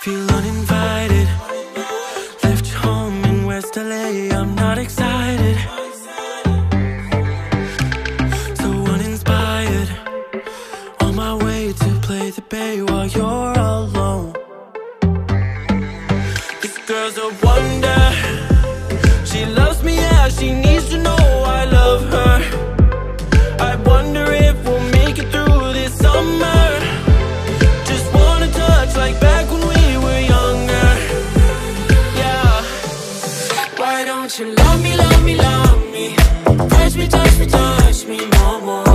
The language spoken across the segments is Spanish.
Feel Love me, love me, love me. Touch me, touch me, touch me no more.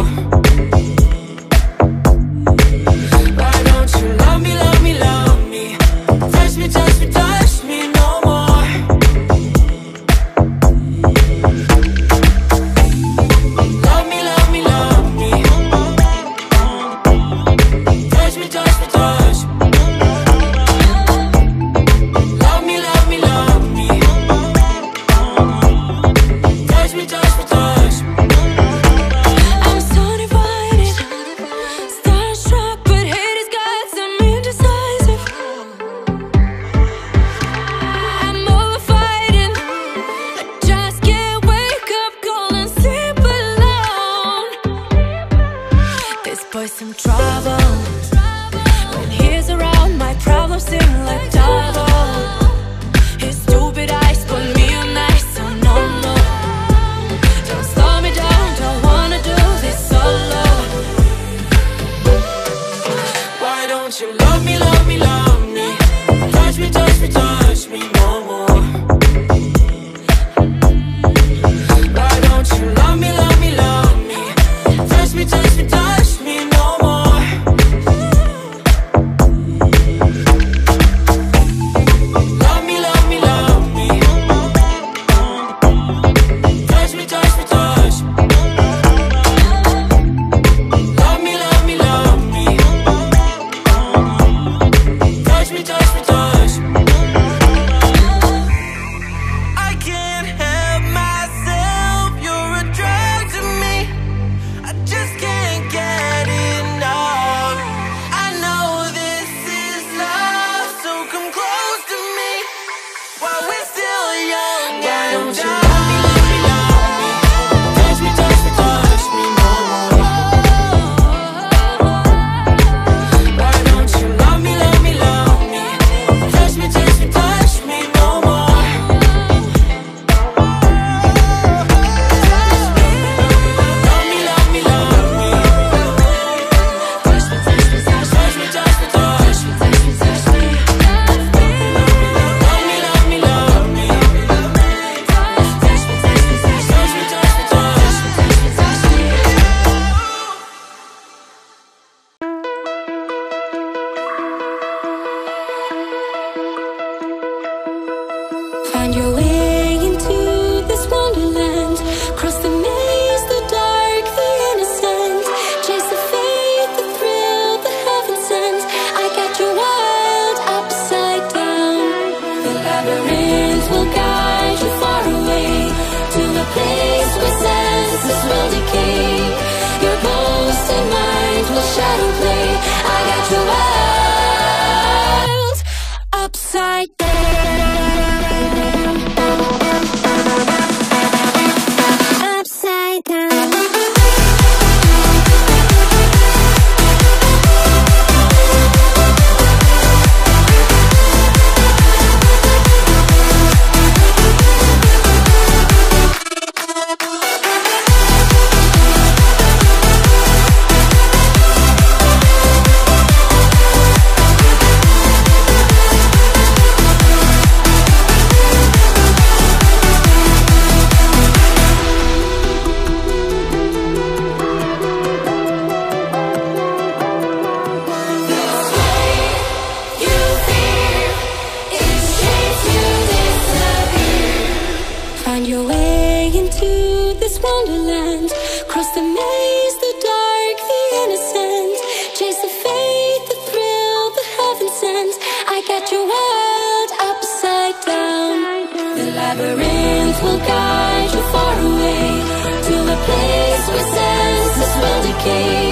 shadow play. I got your world upside down keep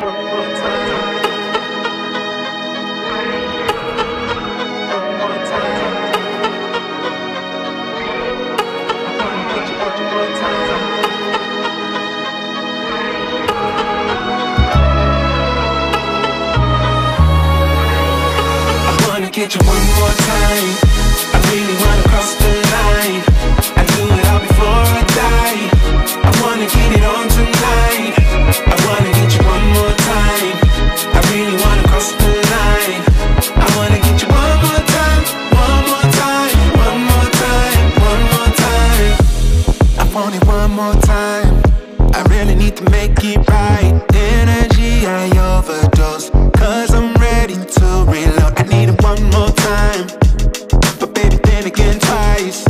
はい。make it right. Energy, I overdose. Cause I'm ready to reload. I need it one more time. But baby, then again twice.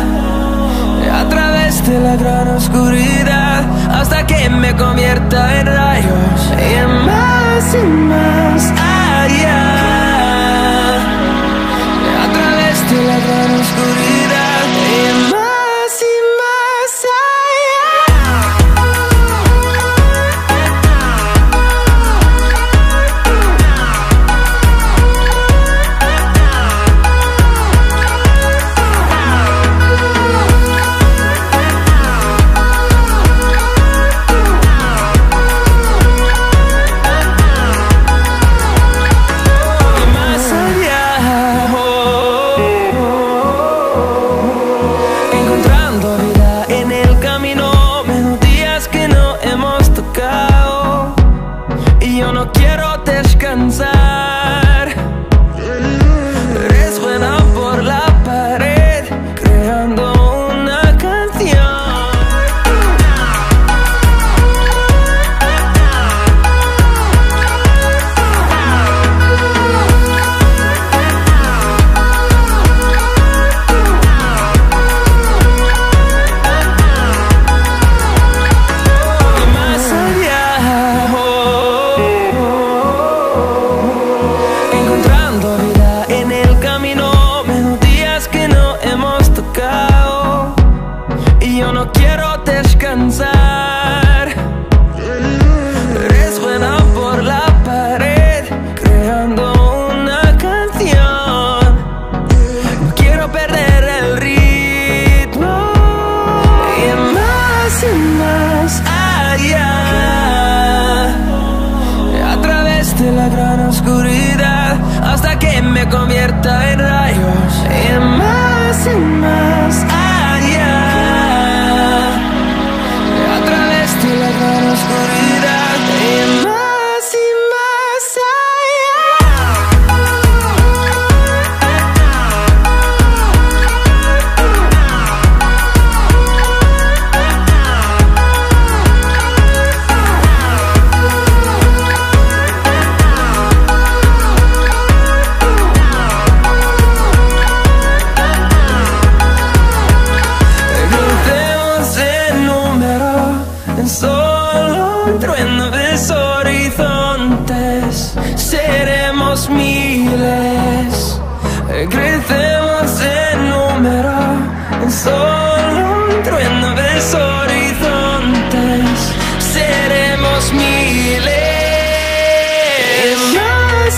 convierta en rayos y en más y más.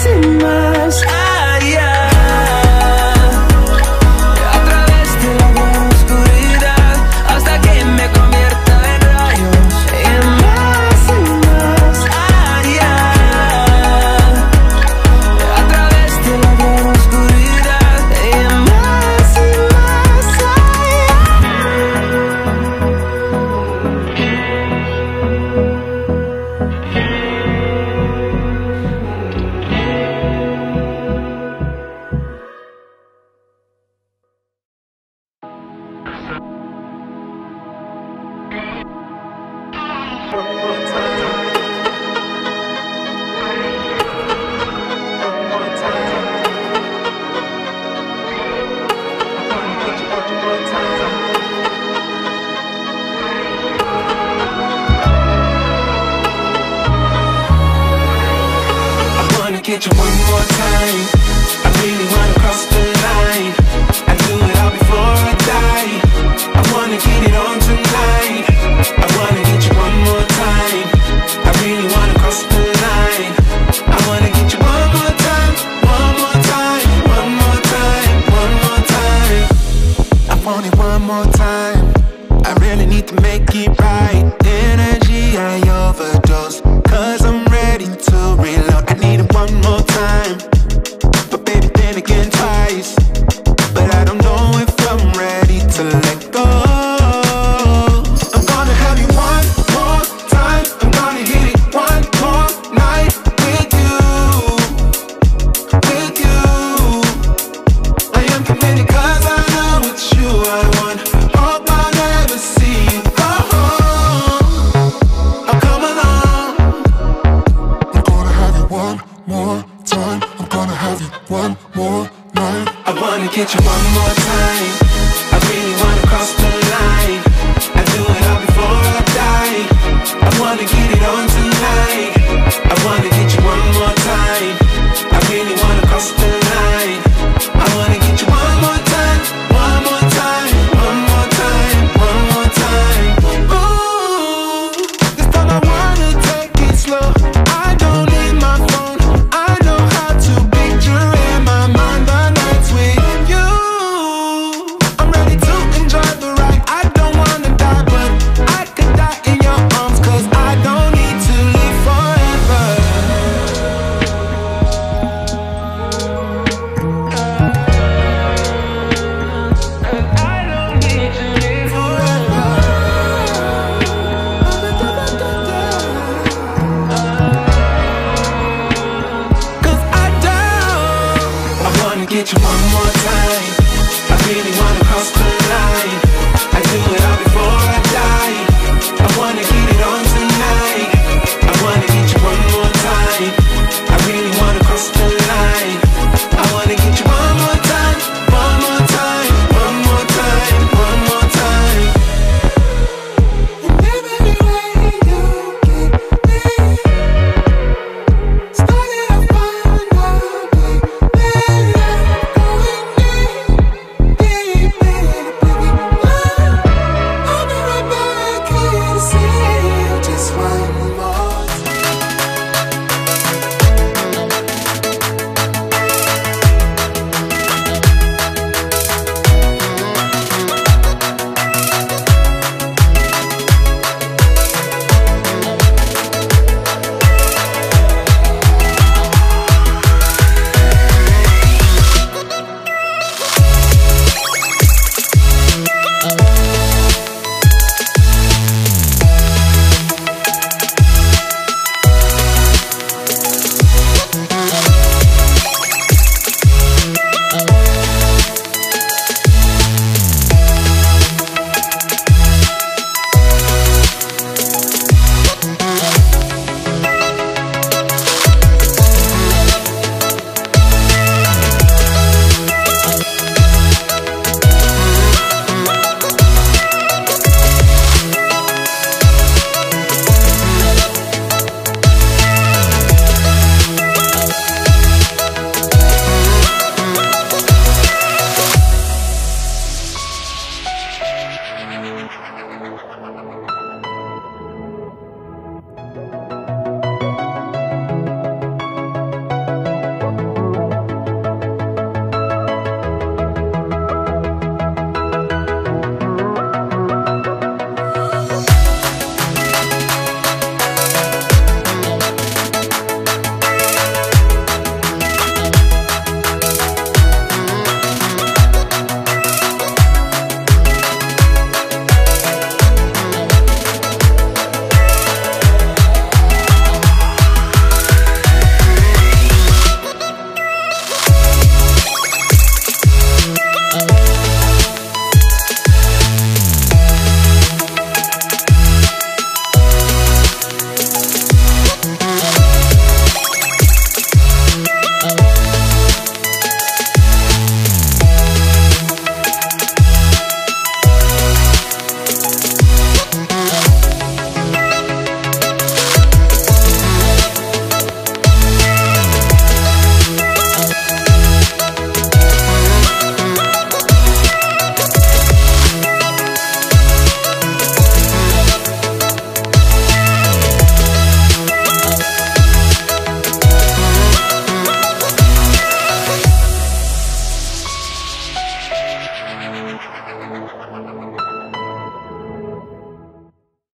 in my eyes. right there